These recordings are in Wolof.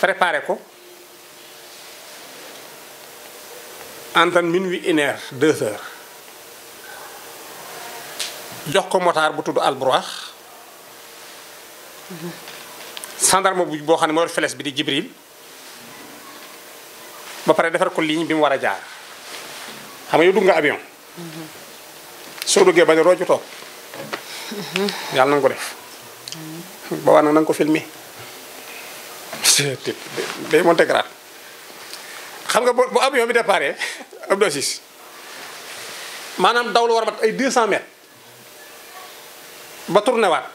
préparé ko entre minuit une heure deux heures jox ko motaar bu tudd alburax sandarma bu boo xam ne moo yor feles bi di jibril ba pare defar ko ligne bi mu war a jaar xam nga yow dugg nga avion soo duggee ba ne rooju toog yàlla na nga ko def ba waa nag na nga ko filmé day monté grade xam nga bu bu avion bi déparé Abdou Aziz maanaam daw lu war a mat ay 200 mètres ba tourné waat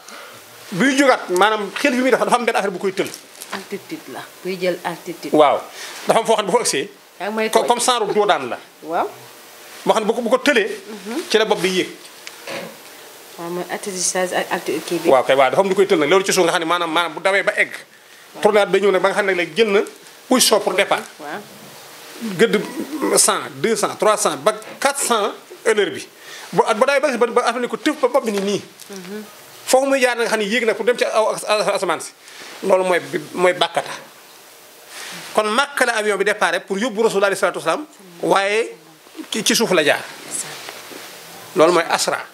buy jógaat maanaam xel bi muy def dafa am benn affaire bu koy tël altitude la buy jël altitude. waaw dafa am foo xam ne bu fa agsee yaa ngi may ko tooñ comme saaru doo daan la waaw. moo xam ne bu ko bu ko tëlee ci la bopp bi yéeg waaw mooy atterrissage ak altitude kii bi. waaw kay waaw dafa am lu koy tël nag loolu ci suuf nga xam ne maanaam maanaam bu dawee ba egg tourné waat ba ñëw nag ba nga xam ne léegi jël na uy soo pour départ waaw gëdd 100 200 300 ba 400 heure bi ba at ba daay ba ba ba affaire ni ko tëf ba bopp bi ni nii. foofu muy jaar na nga xam ne yéeg na pour dem ci aw as- as- asamaan si loolu mooy bi mooy bàkkata kon màkk la avion bi départ pour yóbbu rasul alayhi salaatu wasalaam waaye ci ci suuf la jaar loolu mooy asra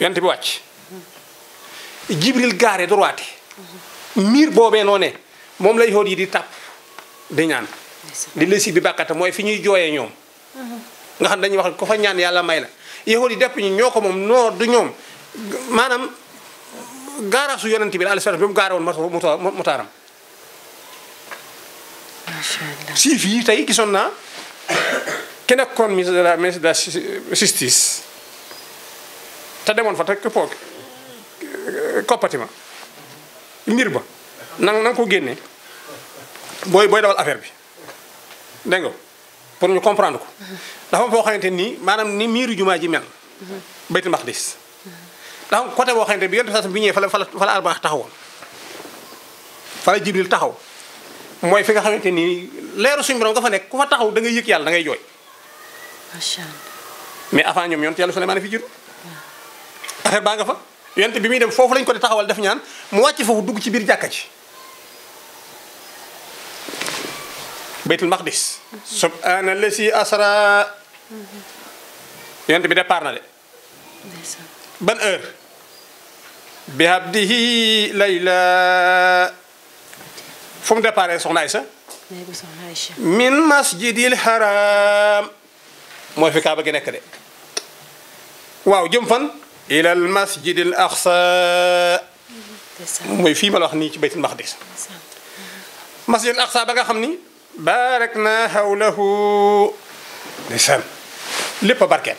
yonent bi wàcc jibril gaare droite miir boobee noo ne moom la yahood yi di tàpp di ñaan di lesi bi bàkkata mooy fi ñuy jooyee ñoom nga xam dañuy wax ko fa ñaan yàlla may la yahood yi depp ñu ñoo ko moom noo du ñoom maanaam gaaraasu yonent bi la alayhi salaam bi mu gaare woon moto moto motaaram macha allah si fii tey gisoon naa ki nekkoon ministre de la ministre de la ju- justice te demoon fa teg poog koppati ma mbir ba na nga na nga ko génne booy booy dawal affaire bi dégg nga pour ñu comprendre ko dafa am foo xamante nii maanaam ni miiru jumaa ji mel baytul maqdis dafa am côté boo xamante ne bi yonent bi bi ñëwee fa la fa la fa la arbaax taxawoon fa la jibril taxaw mooy fi nga xamante ni leeru suñu borom nga fa nekk ku fa taxaw da ngay yëg yàlla da ngay jooy macha allah mais avant ñoom yonent yàlla Suleymaan a fi jiitu affaire baa nga fa yonent bi muy dem foofu lañ ko di taxawal def ñaan mu wàcc foofu dugg ci biir jàkka ji baytul maqdis subhaana lasi asra yonent bi départ na de ban heure bi abdihi layla fu mu déparé soxna Aysa min masjidil haram mooy fi kaaba gi nekk de waaw jëm fan ilal masjidil aqsa mooy fii ma la wax nii ci baytul maqdis masjidil aqsa ba nga xam ni baarak naa hawlahu ndeysaan lépp a barkeel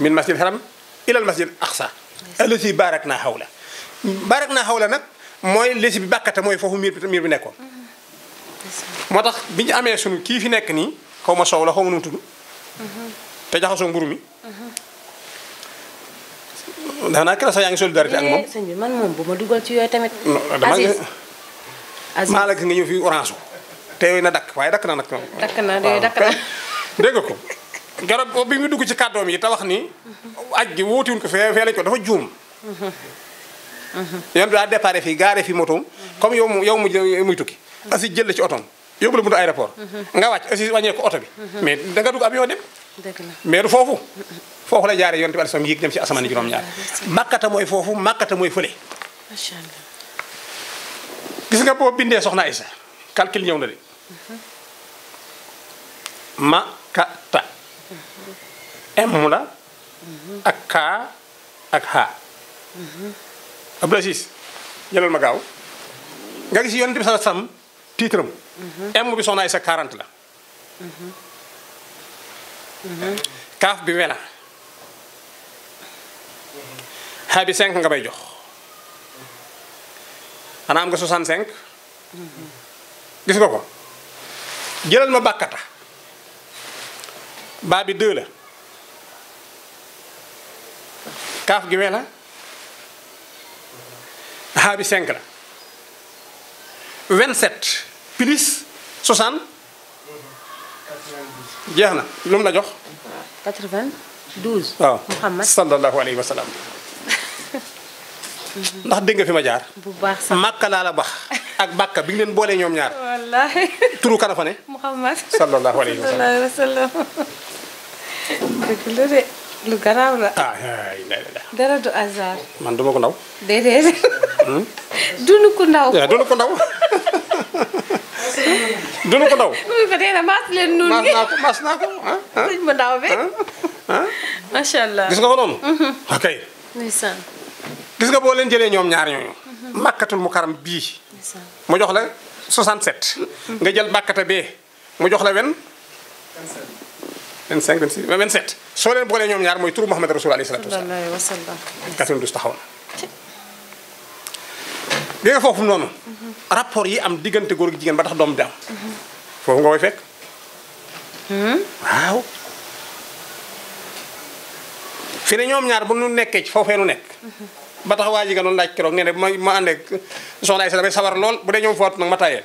min masjid haram ilal masjid aqsa alasi baarak naa hawla baarak naa hawla nag mooy lesi bi bàkkata mooy foofu miir bi miir bi nekkoon moo tax bi ñu amee sunu kii fi nekk nii xaw ma soow la xaw ma nu mu tudd te jaxasoo mburu mi daanaka sax yaa ngi solidarité ak moom. Eh, sëñ bi man moom bu ma dugal ci yooyu tamit. Aziz Aziz maa la gis nga ñëw fii orange te yooyu na dakk waaye dakk na nag. dakk na de dakk na dégg ko. garab bi mu dugg ci kàddoom yi te wax ni. aj gi wóotiwuñ ko fee fee lañ ko dafa juum. yoon daa déparé fii gaare fii motoom. comme yow mu yow mu muy tukki. asi jël ci otoom. yóbbu la buntu aéroport. nga wàcc aussi wàññee ko oto bi. mais da nga dugg avion dem. dëgg la mais du foofu. foofu la jaaree yonent bi alayhi yéeg dem ci asamaan juróom-ñaar. màkkata mooy foofu màkkata mooy fële. macha allah. gis nga boo bindee soxna Aïssa calcul ñëw na de. màkkata. M la. ak K ak H. Abdou Aziz jëlal ma gaaw nga gis yonent bi sallallahu alayhi wasallam titre am. M bi soxna Aysa 40 la. kaaf bi wena xaa bi 5 nga may jox xanaa am nga 65 gis nga ko jëlal ma bàkkata baa bi 2 la kaaf gi wena xaa bi 5 la 27 plus 60 jeex na lu mu la jox 92 waaw Muhammad sallallahu alayhi wa sallam ndax dégg nga fi ma jaar bu baax sax màkka laa la bax ak bàkka bi nga leen boolee ñoom ñaar wallahi turu kana fa ne Muhammad sallallahu alayhi wa sallam sallallahu alayhi wa sallam dëgg la de lu garaaw la ah ay la la dara du hasard man duma ko ndaw déedéet. Hmm? dunu ko ndaw. waaw dunu ko ndaw. dunu ko ndaw. muy ko dee na maas leen nuun. maas naa ko maas naa ko ah. ah. sëñ bu ndaw bi. Ah, ah. macha allah gis nga ko noonu. Mhm. ok. ndeysaan. gis nga boo leen jëlee ñoom ñaar ñooñu. Mhm. makkatul mu karam bii. mu jox la 67. Mhm. nga jël makkata bee. mu jox la wen 25 26 27 soo leen boolee ñoom ñaar mooy turu Muhammad Rasul alayhi salaatu wasalaam sallallahu alayhi wa sallam. 92 taxaw na gi nga foofu noonu rapport yi am diggante góor ak jigéen ba tax doom di am foofu nga koy fekk waaw fi ne ñoom ñaar bu nu nekkee ci foofee nu nekk ba tax waa ji nga doon laaj keroog nee na bu ma ma àndee soxna Aysa damay sawar lool bu dee ñoom foofu nag ma tayee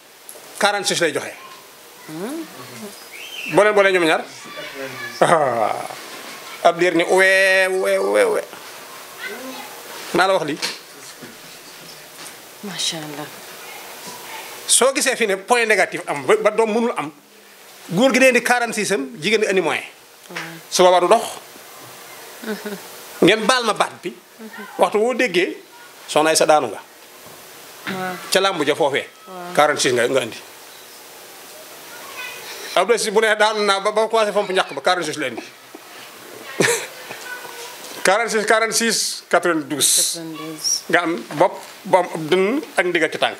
46 lay joxe boo leen boolee ñoom ñaar ah ab liir ni wee wee wee wee maa la wax lii macha allah. soo gisee fii ne point négatif am ba ba doom mënul am góor gi dee di 46 am jigéen di indi moyen su boobaa du dox ngeen baal ma baat bi waxtu woo déggee soxna ay sa daanu nga waaw ca làmb ja foofee 46 nga nga indi Abdoulaye Cissé bu ne daanu naa ba ba commencé fomp ñàkk ba 46 la indi 46 46 92 92 nga am bopp bu am dënn ak ndigg ak ci tànk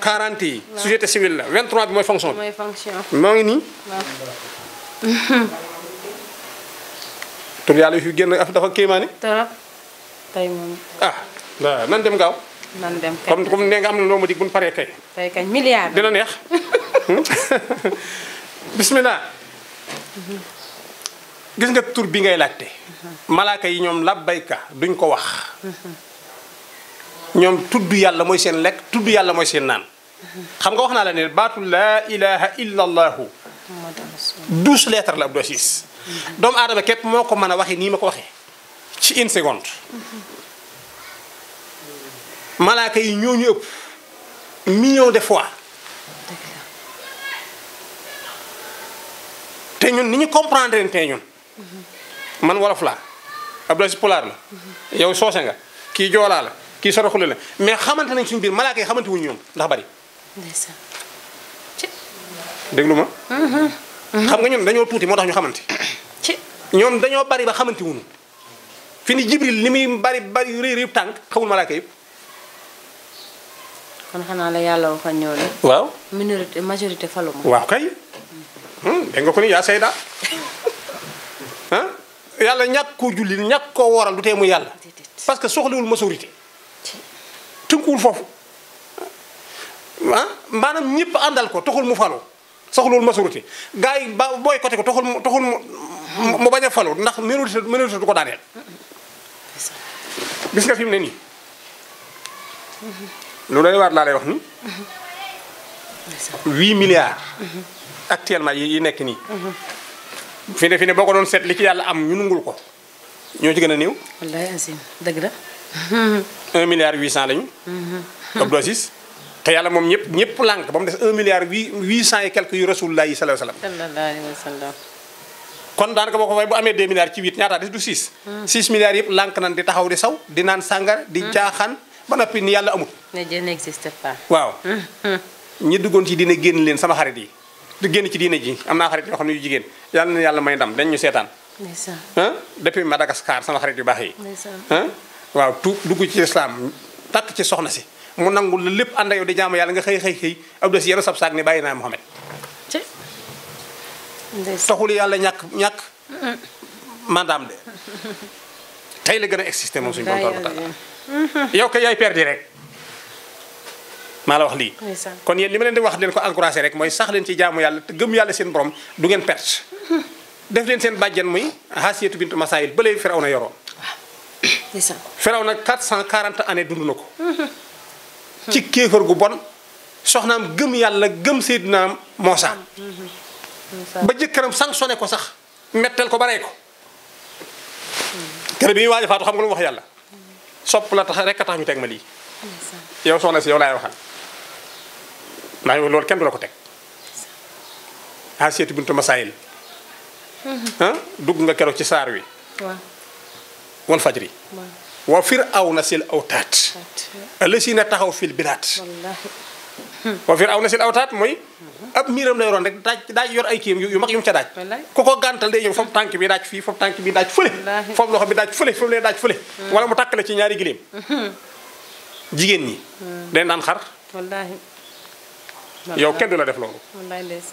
40 yi société civile la 23 bi mooy fonction bi mooy fonction moo ngi nii tur yàlla yu fi génn af dafa kéemaane trop tey moom ah waaw nan dem gaaw nan dem kay comme comme nee nga am na loo ma dig bu ñu paree kay tey kañ milliard dina neex bismillah gis nga tur bi ngay laajte malaaka yi ñoom labbayka duñ ko wax ñoom tudd yàlla mooy seen lekk tudd yàlla mooy seen naan xam nga wax naa la ne baatu laa ilaha illa allahu douze lettres la Abdou Aziz doomu aadama képp moo ko mën a waxee nii ma ko waxee ci une seconde malaaka yi ñoo ñu ëpp million de fois te ñun ni ñu comprendre te ñun man wolof laa Abdoulaye si pulaar la yow soose nga kii joolaa la kii soroxule la mais xamante nañ suñu biir malaaka yi xamante wuñu ñoom ndax bari ndeysaan ci déglu ma xam nga ñun dañoo tuuti moo tax ñu xamante ci ñoom dañoo bari ba xamante wuñu fi ni jibril li muy bari bari réy réy tànk xamul malaaka yëpp kon xanaa la yàlla waxoon ñëw na. waaw. minorité majorité falu ma. waaw kay. Hmm, dégg nga ko ni yaa sayda ah yàlla ñàkk koo julli ñàkk koo wooral du tee mu yàlla. Déedéet. parce que soxlawul majorité. tënkuwul foofu ah maanaam ñëpp àndal ko taxul mu falu. soxlul majorité gars yi ba boycotté ko taxul mu taxul mu mu bañ a falu ndax minorité minorité du ko daaneel gis nga fi mu ne nii lu doy waar laa lay wax ni 8 milliards actuellement yi yi nekk nii fi ne fi ne boo ko doon seet li ci yàlla am ñu nungul ko ñoo ci gën a néew. wallaay asim dëgg la. 1 milliard 800 lañu. ab dosis. te yàlla moom ñëpp ñëpp lànk ba mu des 1 milliard 800 et quelques yu rasulullah yi sallallahu alayhi wa sallam. sallallahu alayhi wa sallam. kon daanaka boo ko fay bu amee 2 milliards ci 8 ñaata des du 6. 6 milliards yëpp lànk nan di taxaw di saw di naan sàngara di caaxaan ba noppi ni yàlla amul. ne Dieu n'existe pas. waaw. ñi duggoon ci dina génn leen sama xarit yi. di génn ci diine ji am naa xarit yoo xam ne yu jigéen yàlla na yàlla may ndam dañ ñu seetaan ndeysaan ah depuis Madagascar sama xarit yu baax yi ndeysaan ah waaw tuub dugg ci islam takk ci soxna si mu nangul la lépp ànd ak yow di jaamu yàlla nga xëy xëy xëy ab des yenu sab saag ni bàyyi naa Mohamed ci ndeysaan taxul yàlla ñàkk ñàkk mandaam de tey la gën a existé moom suñu borom tabaraka wa taala yow kay yaay perdi rek maa la wax lii Ndeysaan. kon yéen li ma leen di wax leen ko encouragé rek mooy sax leen ci jaamu yàlla te gëm yàlla seen borom du ngeen perte def leen seen bàjjen muy Hasiyatu bintu Masaayil bële Firawna yoroon ndeysaan Firawna 440 années dund na ko ci kéefër gu bon soxnaam gëm yàlla gëm Seydina Muusa ba jëkkëram sanctionné ko sax mettel ko ba rey ko kër bi ñuy waaj a faatu xam nga lu mu wax yàlla sopp la tax rek a tax ñu teg ma lii yow soxna si yow laay waxal ndax yow loolu kenn du la ko teg Asiyatu bintu Masaayil ah dugg nga keroog ci saar wi waaw wal fajri wa fir aw na sil awtaat alësi na taxaw fil bilaat wa fir aw na sil awtaat mooy ab miiram la yoroon rek daaj daaj yor ay kiyam yu yu mag yu mu ca daaj Wallaay. ku ko gàntal day ñëw foofu tànk bi daaj fii foofu tànk bi daaj fële Wallaahi. foofu loxo bi daaj fële foofu lee daaj fële wala mu takkale ci ñaari gileem jigéen ñi dañ daan xar wallaahi yow kenn du la def loolu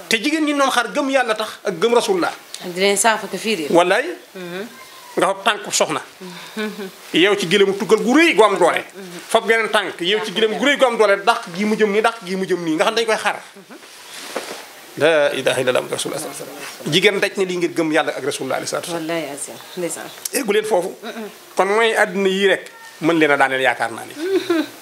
te jigéen ñi noonu xar gëm yàlla tax ak gëm rasulullah di leen saafaka fiir wallaay mhm. nga fab tànk soxna yow ci gëlëm tuggal gu rëy gu am doole mhm. fab beneen tànk yow ci gëlëm gu rëy gu am doole dàq gii mu jëm nii dàq gii mu jëm nii nga xam dañ koy xar mhm. la ilaha illallah rasulullah jigéen daj na lii ngir gëm yàlla ak rasulullah alayhi salaatu wallaay leen foofu kon mooy àdduna yii rek mën leen a daaneel yaakaar naa ni